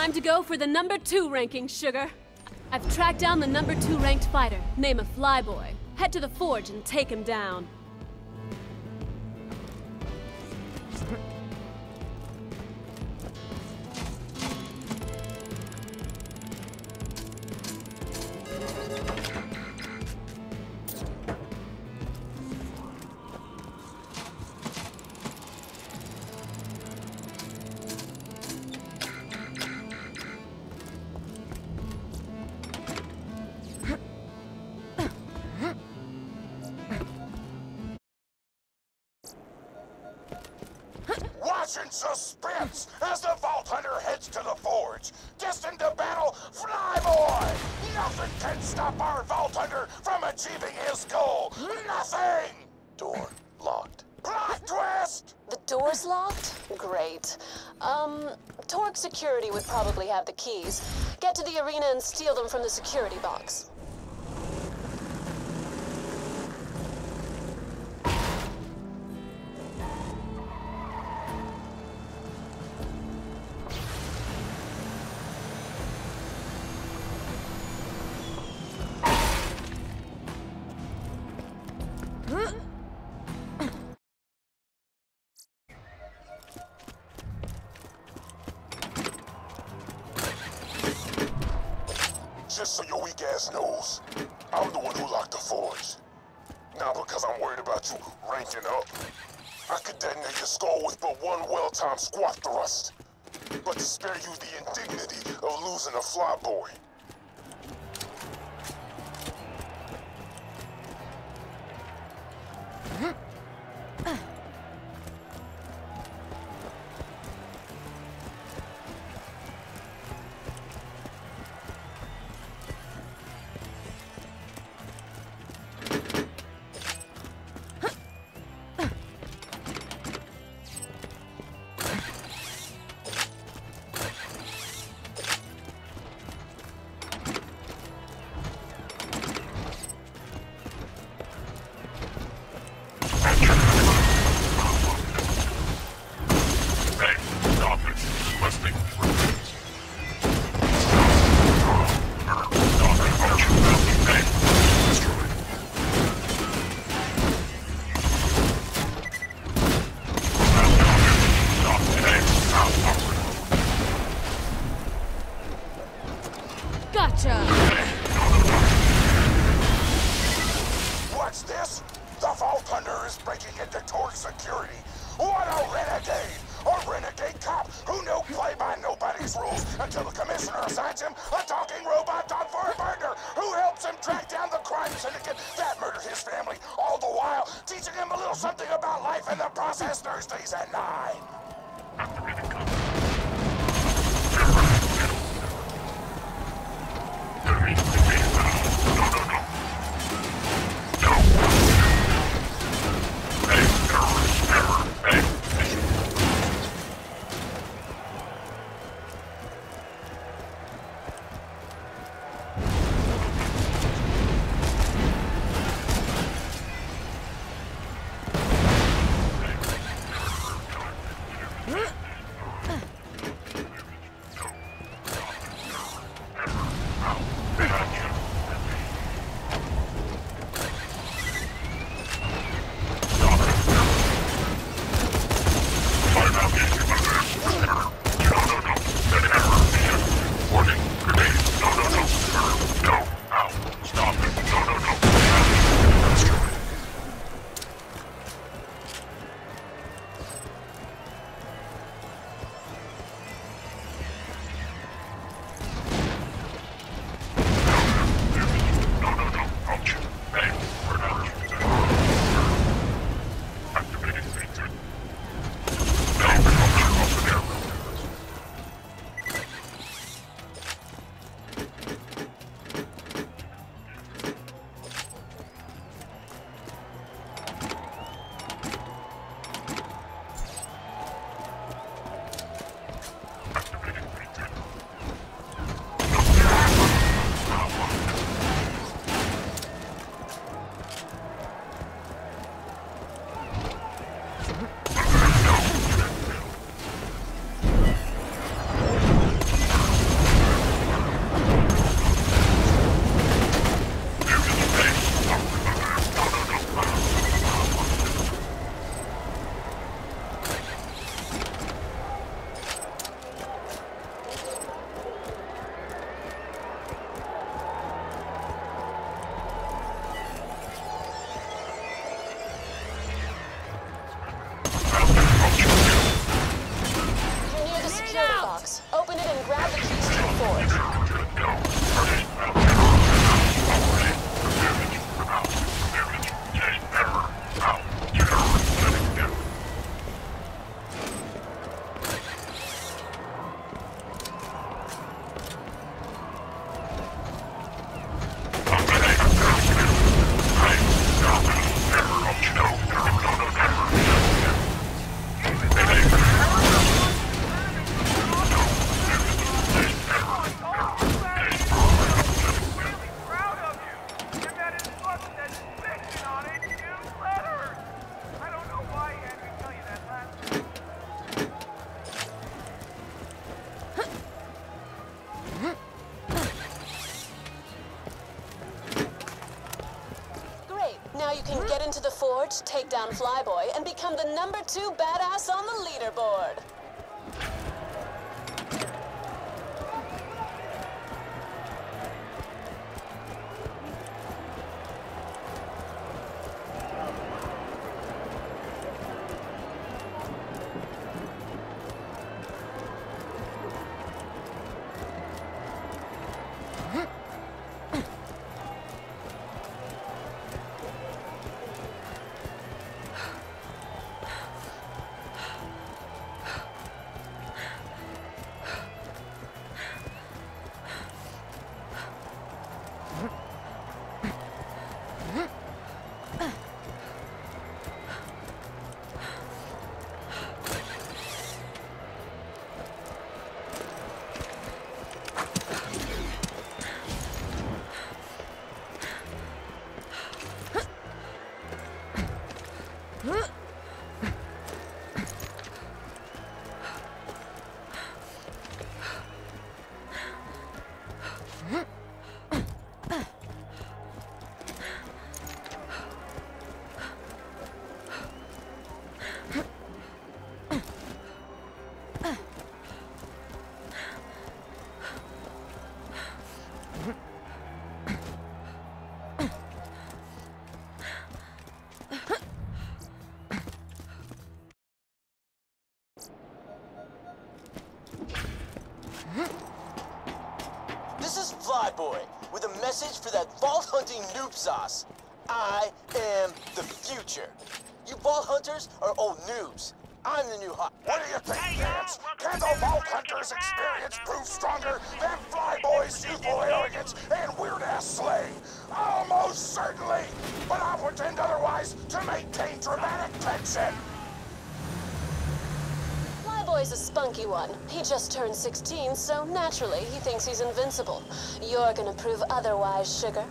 Time to go for the number two ranking, Sugar. I've tracked down the number two ranked fighter, name a Flyboy. Head to the forge and take him down. Just so your weak ass knows, I'm the one who locked the forge. Not because I'm worried about you ranking up. I could detonate your skull with but one well-timed squat thrust. But to spare you the indignity of losing a fly boy, Gotcha! Flyboy, and become the number two badass is Flyboy with a message for that vault hunting noob sauce. I am the future. You vault hunters are old noobs. I'm the new hot. What do you think, Vance? Uh, Can the Vault uh, Hunter's experience uh, prove stronger than Flyboy's youthful arrogance and weird-ass slang? Almost certainly! But I'll pretend otherwise to maintain dramatic tension! A spunky one. He just turned 16, so naturally he thinks he's invincible. You're gonna prove otherwise, sugar.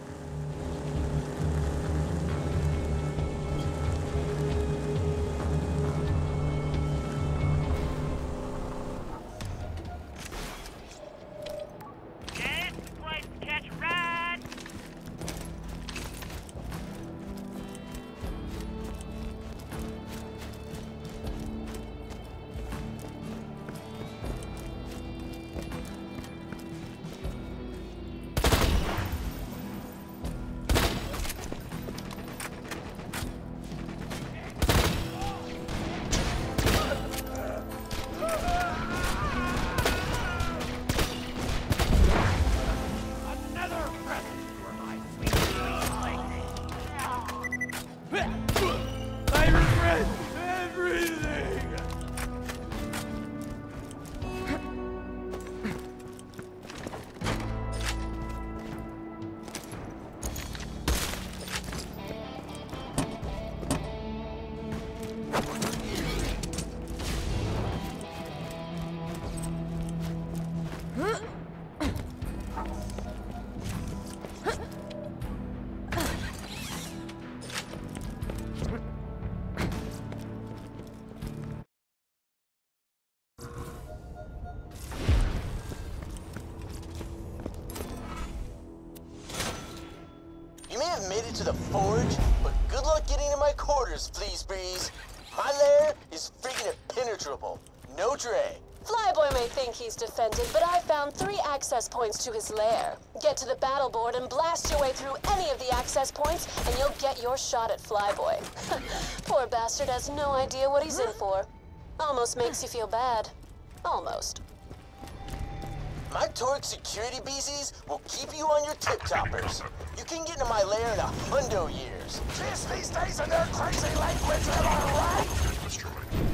My please, Breeze. My lair is freaking impenetrable. No Dre. Flyboy may think he's defended, but I found three access points to his lair. Get to the battle board and blast your way through any of the access points, and you'll get your shot at Flyboy. Poor bastard has no idea what he's in for. Almost makes you feel bad. Almost. My Torgue security BZs will keep you on your tip-toppers. You can get into my lair in a hundo years. Kids these days in their crazy language, am I right?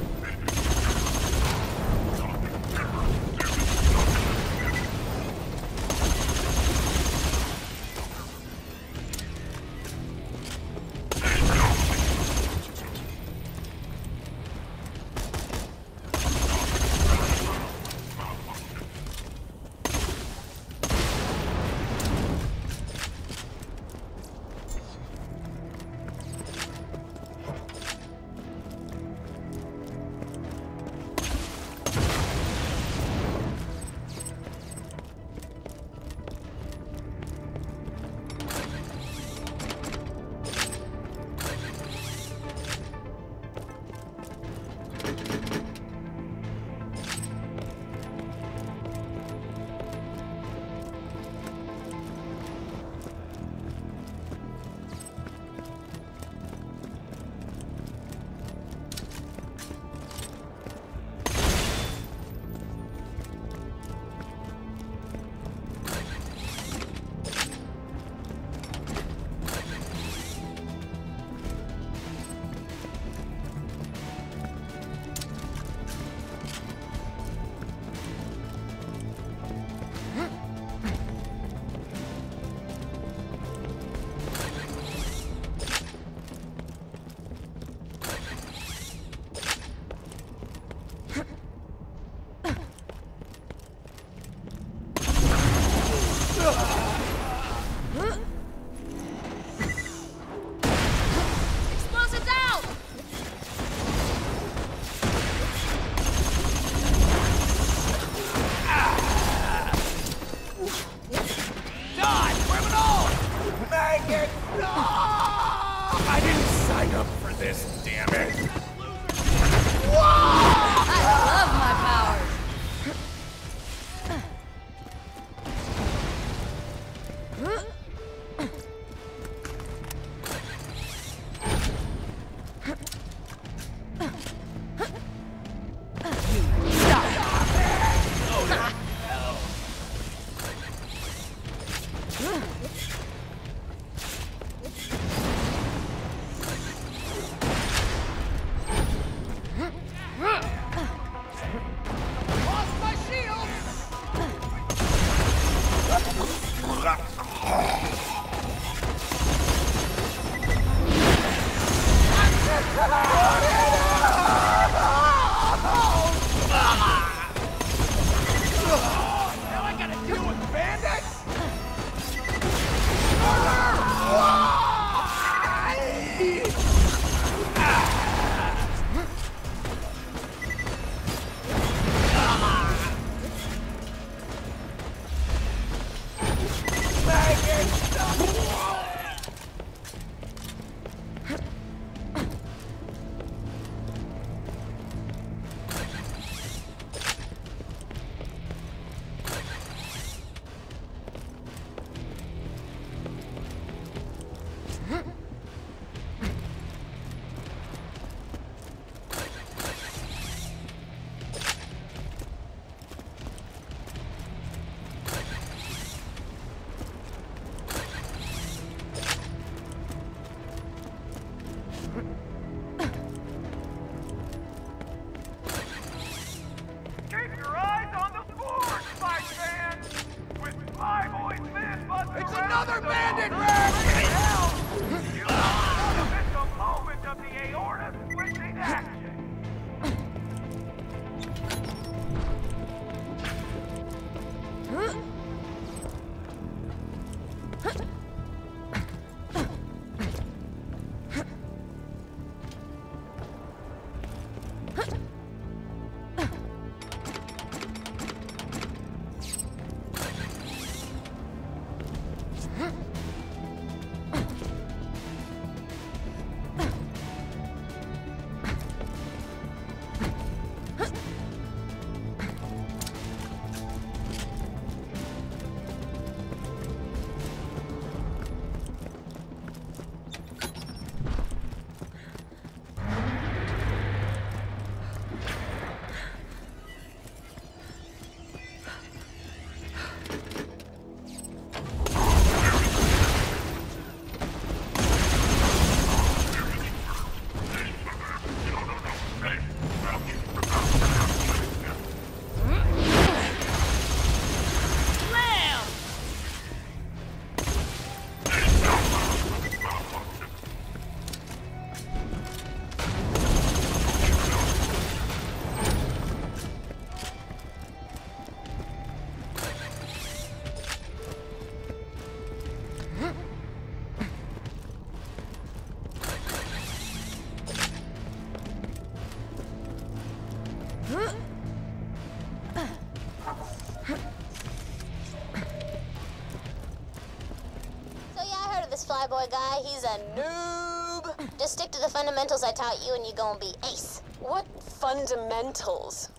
Flyboy guy. He's a noob. Just stick to the fundamentals I taught you and you're gonna be ace. What fundamentals?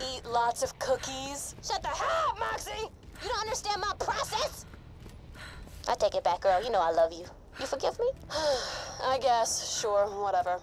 Eat lots of cookies? Shut the hell up, Moxxi! You don't understand my process? I take it back, girl. You know I love you. You forgive me? I guess, sure, whatever.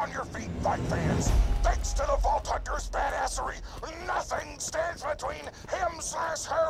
on your feet, fight fans! Thanks to the Vault Hunter's badassery, nothing stands between him slash her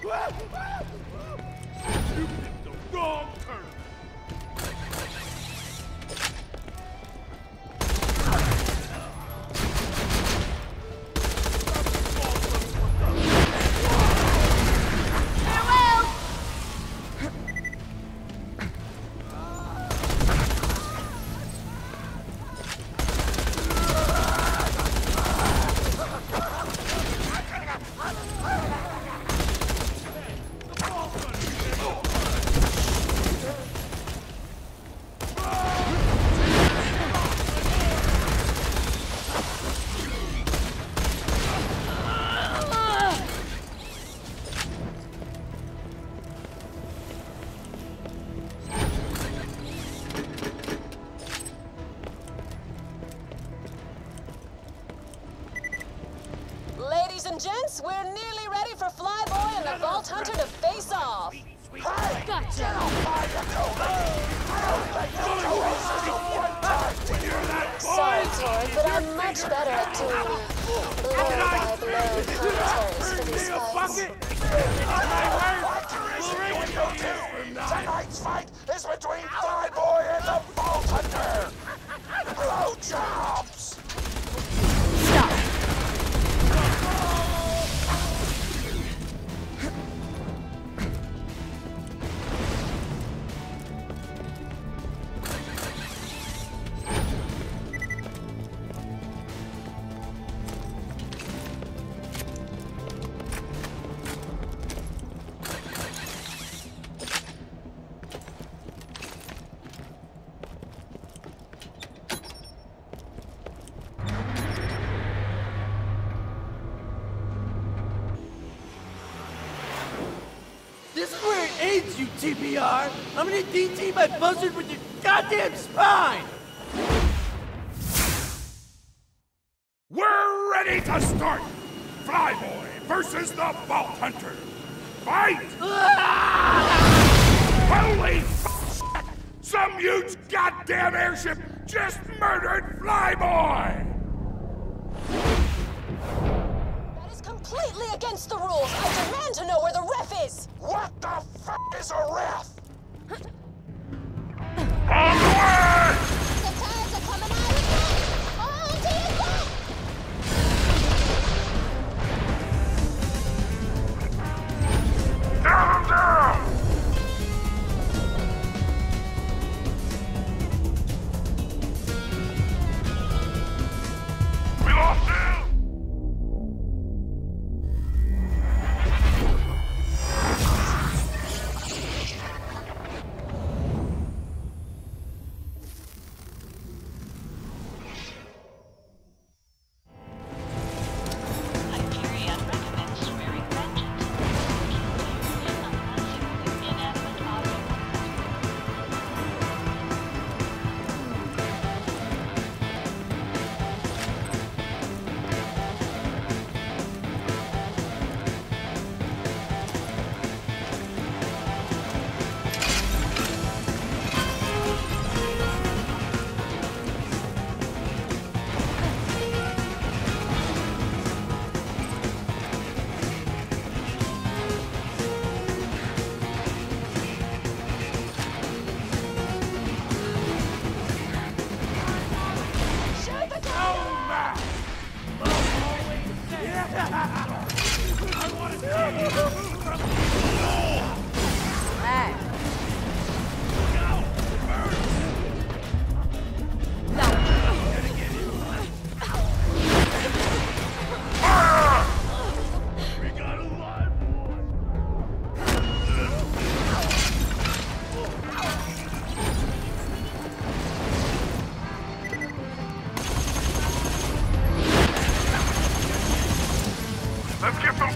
You did the wrong turn. you, TBR. I'm gonna DT my buzzard with your goddamn spine!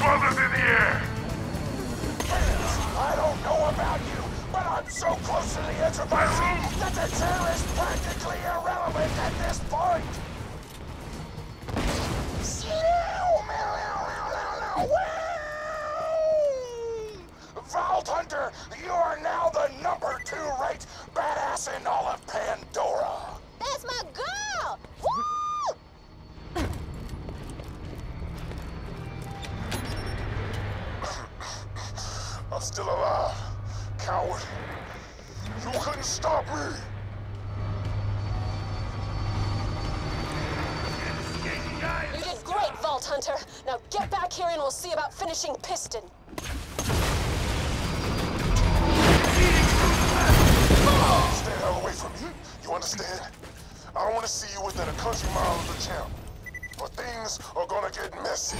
in the air! I don't know about you, but I'm so close to the edge of my room that the chair is practically irrelevant at this point! Still alive, coward. You couldn't stop me. You did great, Vault Hunter. Now get back here and we'll see about finishing Piston. Stay the hell away from me. You understand? I don't want to see you within a country mile of the camp. But things are gonna get messy.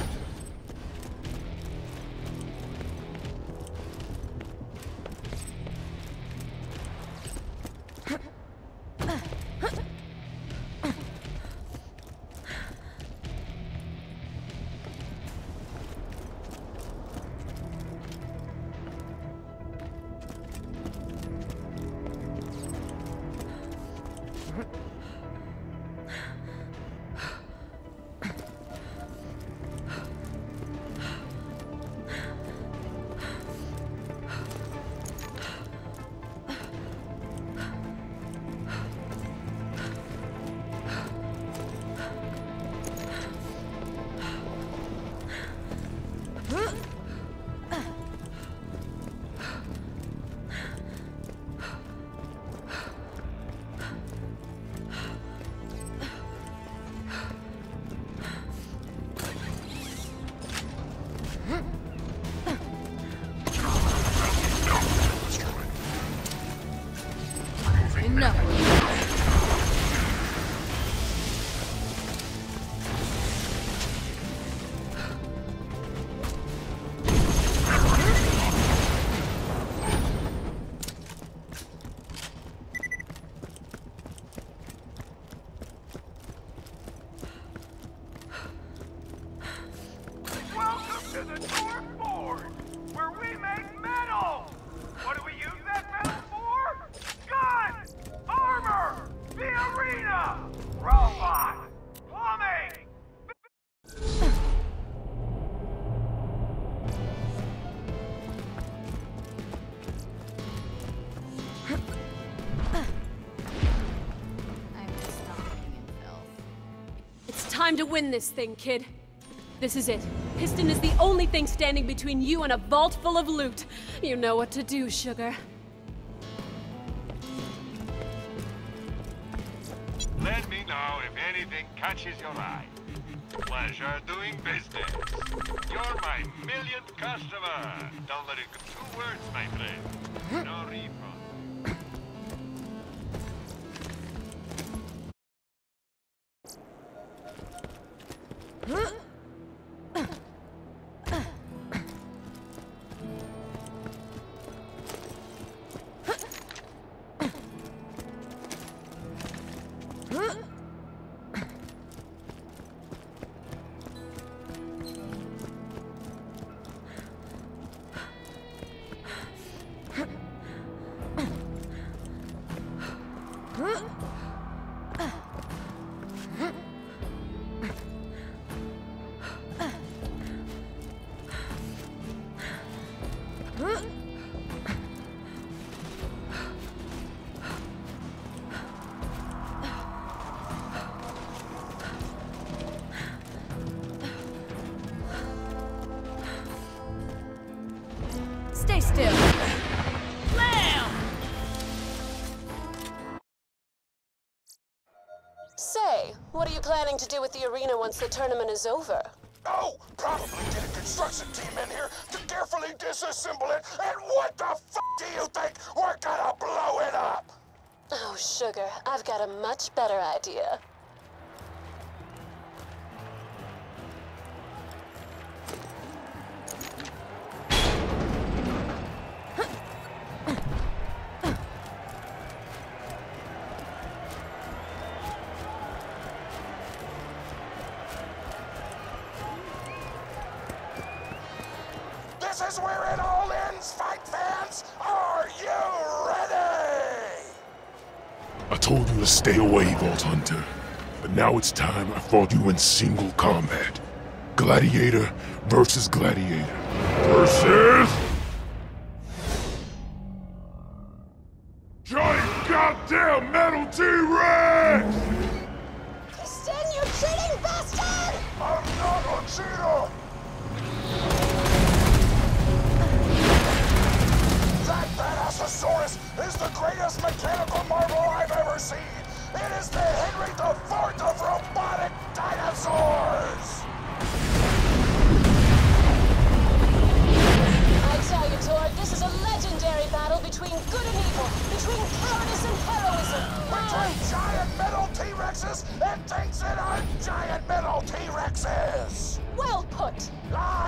Time to win this thing, kid. This is it. Piston is the only thing standing between you and a vault full of loot. You know what to do, sugar. Let me know if anything catches your eye. Pleasure doing business. You're my millionth customer. Don't let it go. Two words, my friend. No refund. Planning to do with the arena once the tournament is over? Oh, probably get a construction team in here to carefully disassemble it. And what the f do you think? We're gonna blow it up. Oh, sugar, I've got a much better idea. Hunter. But now it's time I fought you in single combat. Gladiator versus gladiator. Versus... T-Rexes! Well put. Ah.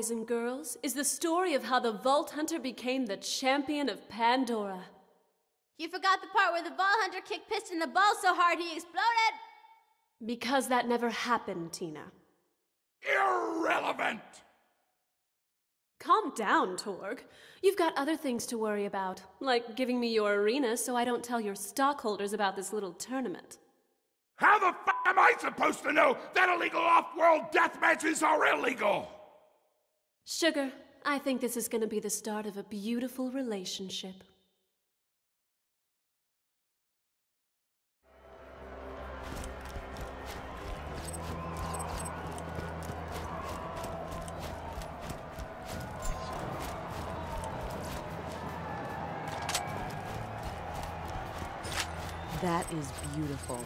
Boys and girls, is the story of how the Vault Hunter became the champion of Pandora. You forgot the part where the Vault hunter kicked Piston the ball so hard he exploded. Because that never happened, Tina. Irrelevant! Calm down, Torgue. You've got other things to worry about, like giving me your arena so I don't tell your stockholders about this little tournament. How the f am I supposed to know that illegal off-world death matches are illegal? Sugar, I think this is gonna be the start of a beautiful relationship. That is beautiful.